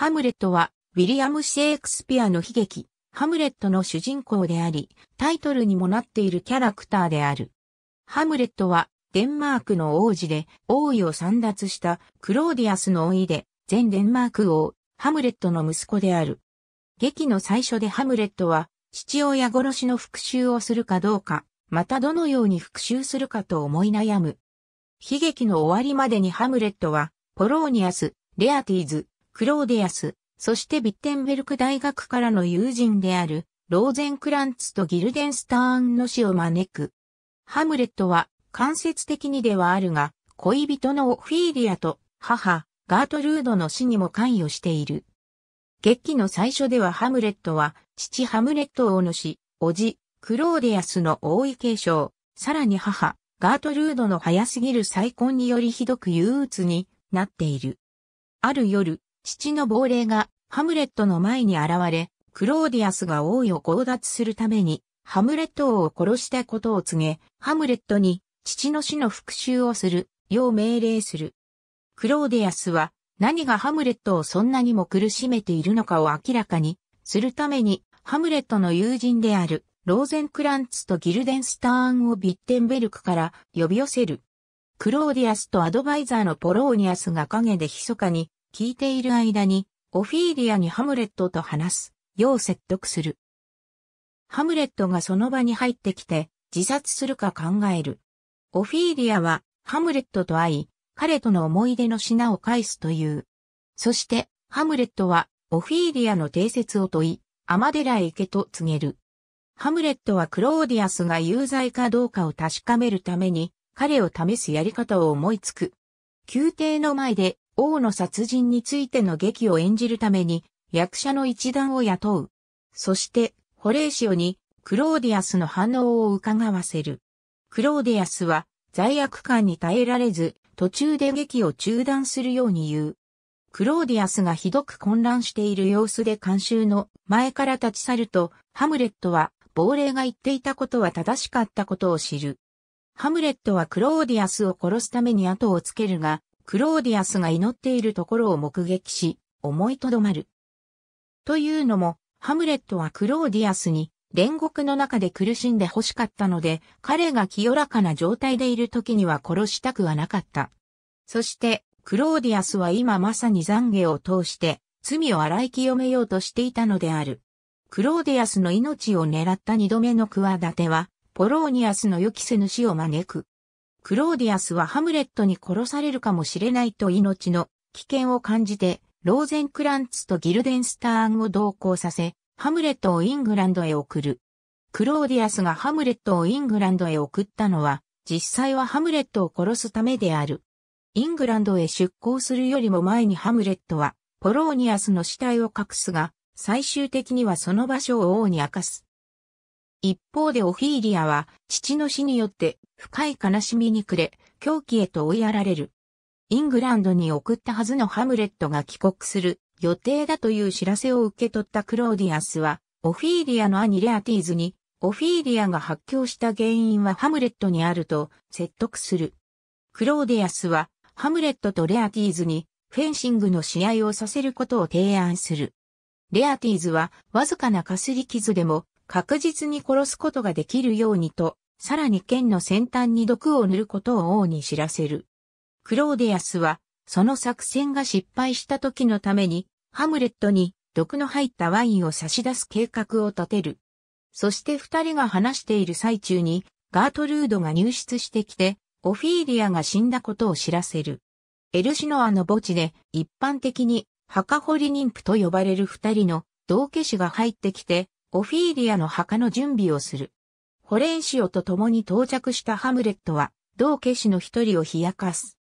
ハムレットは、ウィリアム・シェイクスピアの悲劇、ハムレットの主人公であり、タイトルにもなっているキャラクターである。ハムレットは、デンマークの王子で、王位を簒奪したクローディアスの甥で、前デンマーク王、ハムレットの息子である。劇の最初でハムレットは、父親殺しの復讐をするかどうか、またどのように復讐するかと思い悩む。悲劇の終わりまでにハムレットは、ポローニアス、レアティーズ、クローディアス、そしてビッテンベルク大学からの友人である、ローゼンクランツとギルデンスターンの死を招く。ハムレットは、間接的にではあるが、恋人のオフィーリアと母、ガートルードの死にも関与している。劇の最初ではハムレットは、父ハムレット王の死、叔父、クローディアスの王位継承、さらに母、ガートルードの早すぎる再婚によりひどく憂鬱になっている。ある夜、父の亡霊がハムレットの前に現れ、クローディアスが王位を強奪するために、ハムレット王を殺したことを告げ、ハムレットに父の死の復讐をする、よう命令する。クローディアスは何がハムレットをそんなにも苦しめているのかを明らかにするために、ハムレットの友人であるローゼンクランツとギルデンスターンをビッテンベルクから呼び寄せる。クローディアスとアドバイザーのポローニアスが陰で密かに聞いている間に、オフィーリアにハムレットと話す、よう説得する。ハムレットがその場に入ってきて、自殺するか考える。オフィーリアは、ハムレットと会い、彼との思い出の品を返すという。そして、ハムレットは、オフィーリアの貞節を問い、アマデラへ行けと告げる。ハムレットはクローディアスが有罪かどうかを確かめるために、彼を試すやり方を思いつく。宮廷の前で王の殺人についての劇を演じるために役者の一団を雇う。そして、ホレーシオにクローディアスの反応を伺わせる。クローディアスは罪悪感に耐えられず途中で劇を中断するように言う。クローディアスがひどく混乱している様子で観衆の前から立ち去ると、ハムレットは亡霊が言っていたことは正しかったことを知る。ハムレットはクローディアスを殺すために後をつけるが、クローディアスが祈っているところを目撃し、思いとどまる。というのも、ハムレットはクローディアスに煉獄の中で苦しんで欲しかったので、彼が清らかな状態でいる時には殺したくはなかった。そして、クローディアスは今まさに懺悔を通して罪を洗い清めようとしていたのである。クローディアスの命を狙った二度目の企ては、ポローニアスの予期せぬ死を招く。クローディアスはハムレットに殺されるかもしれないと命の危険を感じて、ローゼンクランツとギルデンスターンを同行させ、ハムレットをイングランドへ送る。クローディアスがハムレットをイングランドへ送ったのは、実際はハムレットを殺すためである。イングランドへ出港するよりも前にハムレットは、ポローニアスの死体を隠すが、最終的にはその場所を王に明かす。一方でオフィーリアは父の死によって深い悲しみに暮れ、狂気へと追いやられる。イングランドに送ったはずのハムレットが帰国する予定だという知らせを受け取ったクローディアスは、オフィーリアの兄レアティーズに、オフィーリアが発狂した原因はハムレットにあると説得する。クローディアスは、ハムレットとレアティーズにフェンシングの試合をさせることを提案する。レアティーズはわずかなかすり傷でも確実に殺すことができるようにと、さらに剣の先端に毒を塗ることを王に知らせる。クローディアスは、その作戦が失敗した時のために、ハムレットに毒の入ったワインを差し出す計画を立てる。そして二人が話している最中に、ガートルードが入室してきて、オフィーリアが死んだことを知らせる。エルシノアの墓地で一般的に墓掘り妊婦と呼ばれる二人の道化師が入ってきて、オフィーリアの墓の準備をする。ホレンシオと共に到着したハムレットは、道化師の一人を冷やかす。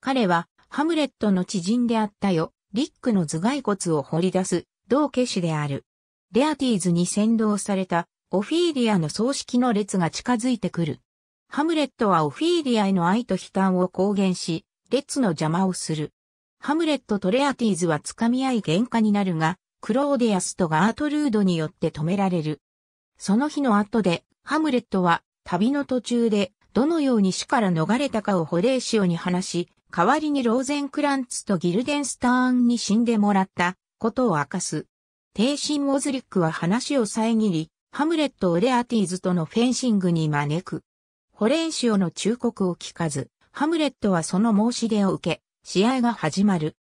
彼は、ハムレットの知人であったよ、リックの頭蓋骨を掘り出す、道化師である。レアティーズに先導された、オフィーリアの葬式の列が近づいてくる。ハムレットはオフィーリアへの愛と悲嘆を公言し、列の邪魔をする。ハムレットとレアティーズは掴み合い喧嘩になるが、クローディアスとガートルードによって止められる。その日の後で、ハムレットは旅の途中でどのように死から逃れたかをホレーシオに話し、代わりにローゼンクランツとギルデンスターンに死んでもらったことを明かす。廷臣オズリックは話を遮り、ハムレットをレアティーズとのフェンシングに招く。ホレンシオの忠告を聞かず、ハムレットはその申し出を受け、試合が始まる。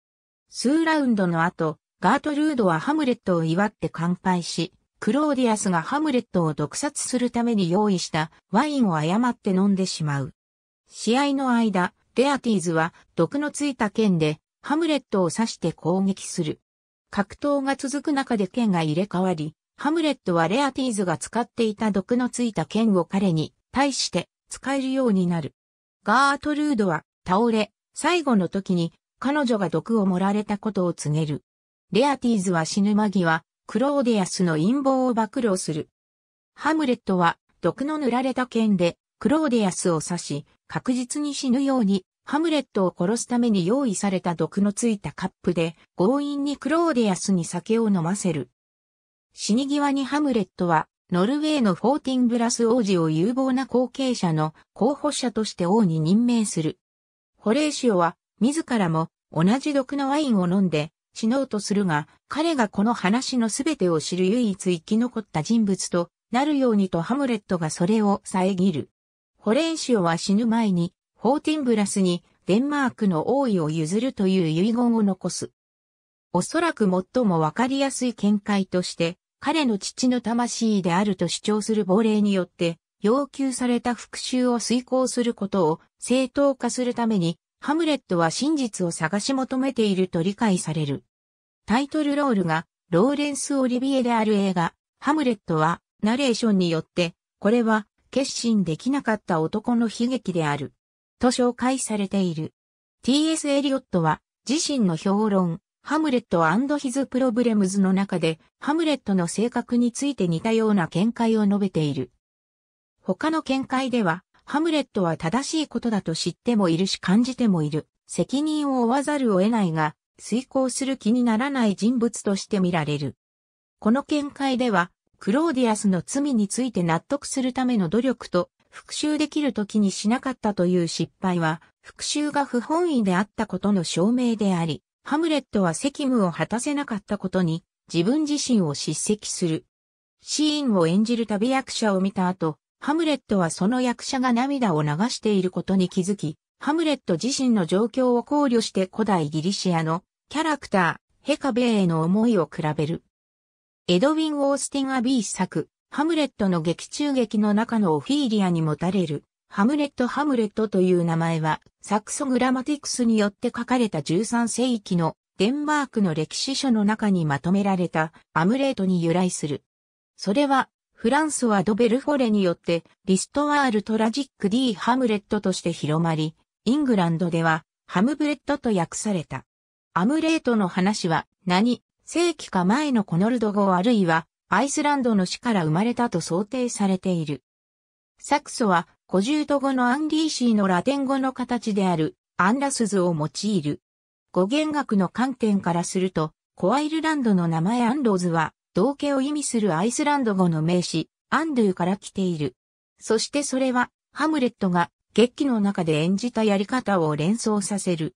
数ラウンドの後、ガートルードはハムレットを祝って乾杯し、クローディアスがハムレットを毒殺するために用意したワインを誤って飲んでしまう。試合の間、レアティーズは毒のついた剣でハムレットを刺して攻撃する。格闘が続く中で剣が入れ替わり、ハムレットはレアティーズが使っていた毒のついた剣を彼に対して使えるようになる。ガートルードは倒れ、最後の時に彼女が毒を盛られたことを告げる。レアティーズは死ぬ間際、クローディアスの陰謀を暴露する。ハムレットは毒の塗られた剣でクローディアスを刺し、確実に死ぬようにハムレットを殺すために用意された毒のついたカップで強引にクローディアスに酒を飲ませる。死に際にハムレットはノルウェーのフォーティンブラス王子を有望な後継者の候補者として王に任命する。ホレーシオは自らも同じ毒のワインを飲んで死のうとするが、彼がこの話のすべてを知る唯一生き残った人物となるようにとハムレットがそれを遮る。ホレンシオは死ぬ前に、フォーティンブラスにデンマークの王位を譲るという遺言を残す。おそらく最もわかりやすい見解として、彼の父の魂であると主張する亡霊によって、要求された復讐を遂行することを正当化するために、ハムレットは真実を探し求めていると理解される。タイトルロールがローレンス・オリビエである映画、ハムレットはナレーションによって、これは決心できなかった男の悲劇である。と紹介されている。T.S. エリオットは自身の評論、ハムレットヒズ・プロブレムズの中で、ハムレットの性格について似たような見解を述べている。他の見解では、ハムレットは正しいことだと知ってもいるし感じてもいる。責任を負わざるを得ないが、遂行する気にならない人物として見られる。この見解では、クローディアスの罪について納得するための努力と、復讐できる時にしなかったという失敗は、復讐が不本意であったことの証明であり、ハムレットは責務を果たせなかったことに、自分自身を叱責する。シーンを演じる旅役者を見た後、ハムレットはその役者が涙を流していることに気づき、ハムレット自身の状況を考慮して古代ギリシアのキャラクター、ヘカベーへの思いを比べる。エドウィン・オースティン・アビー作、ハムレットの劇中劇の中のオフィーリアに持たれる、ハムレット・ハムレットという名前は、サクソグラマティクスによって書かれた13世紀のデンマークの歴史書の中にまとめられたアムレートに由来する。それはフランスはドベルフォレによってリストワールトラジック D ハムレットとして広まり、イングランドではハムブレットと訳された。アムレートの話は何、世紀か前のコノルド語あるいはアイスランドの死から生まれたと想定されている。サクソは古獣ト語のアンディーシーのラテン語の形であるアンラスズを用いる。語源学の観点からすると、コアイルランドの名前アンローズは道家を意味するアイスランド語の名詞、アンドゥから来ている。そしてそれは、ハムレットが劇の中で演じたやり方を連想させる。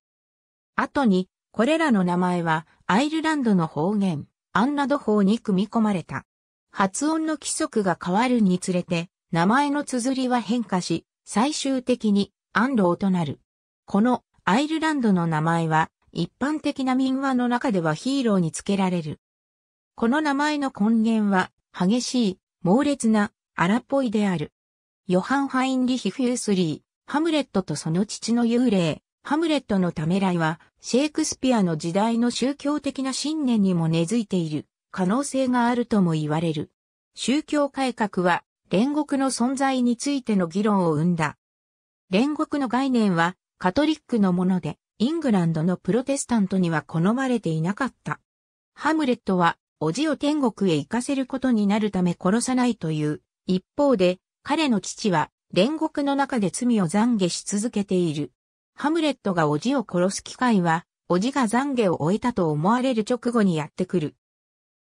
後に、これらの名前は、アイルランドの方言、アンナド法に組み込まれた。発音の規則が変わるにつれて、名前の綴りは変化し、最終的にアンローとなる。このアイルランドの名前は、一般的な民話の中ではヒーローにつけられる。この名前の根源は、激しい、猛烈な、荒っぽいである。ヨハン・ハインリヒ・フュースリー、ハムレットとその父の幽霊、ハムレットのためらいは、シェイクスピアの時代の宗教的な信念にも根付いている可能性があるとも言われる。宗教改革は、煉獄の存在についての議論を生んだ。煉獄の概念は、カトリックのもので、イングランドのプロテスタントには好まれていなかった。ハムレットはおじを天国へ行かせることになるため殺さないという。一方で、彼の父は、煉獄の中で罪を懺悔し続けている。ハムレットがおじを殺す機会は、おじが懺悔を終えたと思われる直後にやってくる。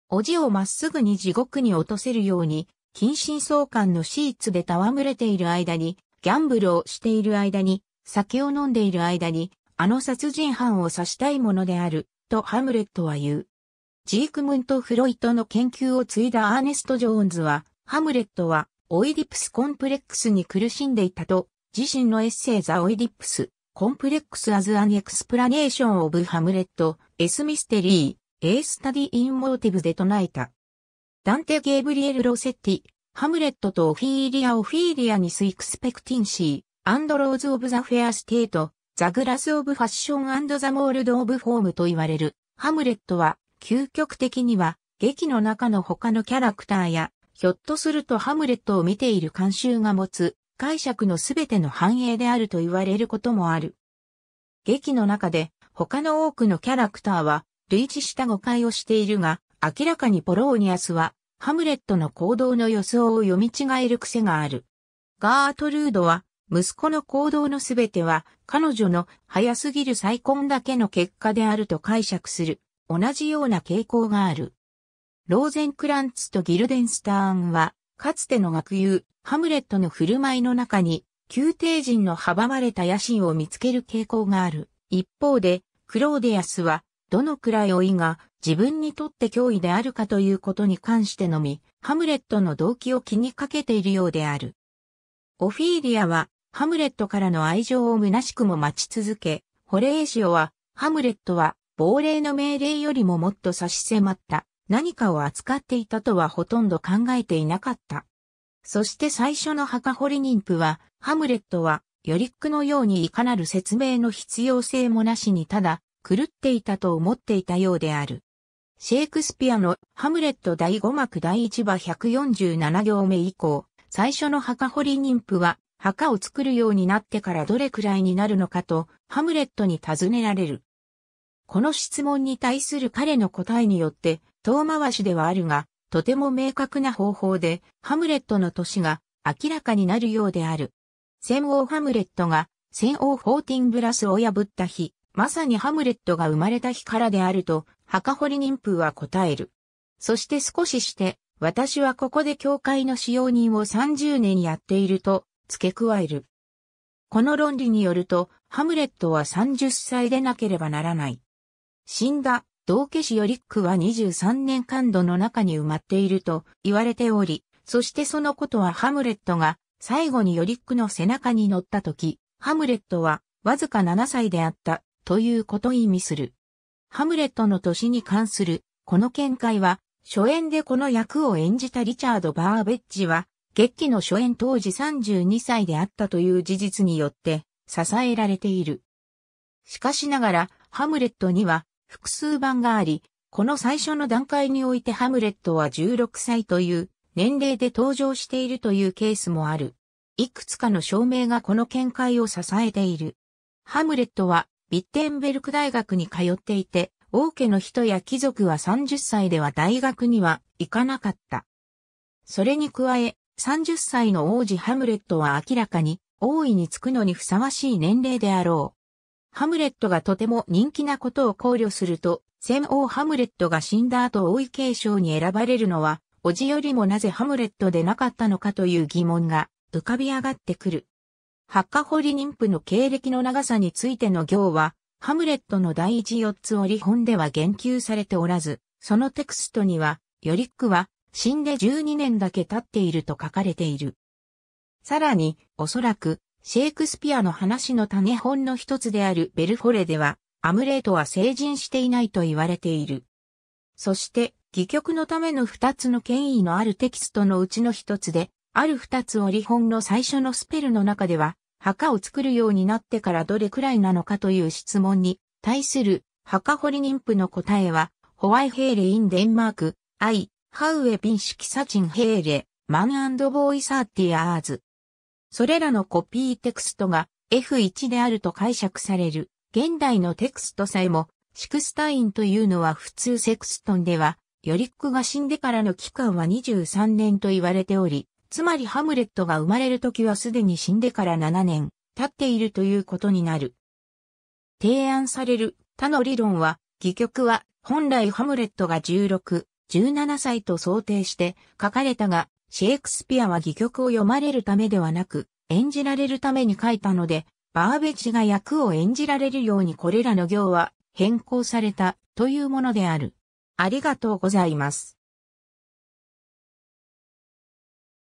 おじをまっすぐに地獄に落とせるように、近親相関のシーツで戯れている間に、ギャンブルをしている間に、酒を飲んでいる間に、あの殺人犯を刺したいものである、とハムレットは言う。ジークムント・フロイトの研究を継いだアーネスト・ジョーンズは、ハムレットはオイディプスコンプレックスに苦しんでいたと、自身のエッセイ The Oedipus Complex as an Explanation of Hamlet's Mystery: A Study in Motive で唱えた。ダンテ・ゲーブリエル・ロセッティ、ハムレットとオフィーリア、オフィーリアに The expectancy and rose of the fair state, the glass of fashion and the mould of form と言われる、ハムレットは、究極的には、劇の中の他のキャラクターや、ひょっとするとハムレットを見ている観衆が持つ、解釈のすべての反映であると言われることもある。劇の中で、他の多くのキャラクターは、類似した誤解をしているが、明らかにポローニアスは、ハムレットの行動の予想を読み違える癖がある。ガートルードは、息子の行動のすべては、彼女の早すぎる再婚だけの結果であると解釈する、同じような傾向がある。ローゼンクランツとギルデンスターンは、かつての学友、ハムレットの振る舞いの中に、宮廷人の阻まれた野心を見つける傾向がある。一方で、クローディアスは、どのくらい老いが自分にとって脅威であるかということに関してのみ、ハムレットの動機を気にかけているようである。オフィーリアは、ハムレットからの愛情を虚しくも待ち続け、ホレーシオは、ハムレットは、亡霊の命令よりももっと差し迫った何かを扱っていたとはほとんど考えていなかった。そして最初の墓掘り妊婦は、ハムレットは、ヨリックのようにいかなる説明の必要性もなしにただ、狂っていたと思っていたようである。シェイクスピアのハムレット第5幕第1話147行目以降、最初の墓掘り妊婦は墓を作るようになってからどれくらいになるのかとハムレットに尋ねられる。この質問に対する彼の答えによって遠回しではあるが、とても明確な方法でハムレットの年が明らかになるようである。戦王ハムレットが戦王フォーティンブラスを破った日、まさにハムレットが生まれた日からであると墓掘り妊婦は答える。そして少しして、私はここで教会の使用人を30年やっていると付け加える。この論理によると、ハムレットは30歳でなければならない。死んだ、道化師ヨリックは23年間度の中に埋まっていると言われており、そしてそのことはハムレットが最後にヨリックの背中に乗った時、ハムレットはわずか7歳であったということを意味する。ハムレットの年に関するこの見解は、初演でこの役を演じたリチャード・バーベッジは、劇期の初演当時32歳であったという事実によって支えられている。しかしながら、ハムレットには複数版があり、この最初の段階においてハムレットは16歳という年齢で登場しているというケースもある。いくつかの証明がこの見解を支えている。ハムレットはビッテンベルク大学に通っていて、王家の人や貴族は30歳では大学には行かなかった。それに加え、30歳の王子ハムレットは明らかに王位につくのにふさわしい年齢であろう。ハムレットがとても人気なことを考慮すると、戦王ハムレットが死んだ後王位継承に選ばれるのは、叔父よりもなぜハムレットでなかったのかという疑問が浮かび上がってくる。ハッカホリ妊婦の経歴の長さについての行は、ハムレットの第一四つ折本では言及されておらず、そのテクストには、ヨリックは死んで12年だけ経っていると書かれている。さらに、おそらく、シェイクスピアの話の種本の一つであるベルフォレでは、アムレートは成人していないと言われている。そして、戯曲のための二つの権威のあるテキストのうちの一つで、ある二つ折本の最初のスペルの中では、墓を作るようになってからどれくらいなのかという質問に対する墓掘り妊婦の答えは、ホワイヘーレインデンマーク、アイ、ハウエピンシキサチンヘーレ、マンボーイサーティアーズ。それらのコピーテクストが F1 であると解釈される。現代のテクストさえも、シクスタインというのは普通セクストンでは、ヨリックが死んでからの期間は23年と言われており、つまりハムレットが生まれる時はすでに死んでから7年経っているということになる。提案される他の理論は、戯曲は本来ハムレットが16、17歳と想定して書かれたが、シェイクスピアは戯曲を読まれるためではなく、演じられるために書いたので、バーベチが役を演じられるようにこれらの行は変更されたというものである。ありがとうございます。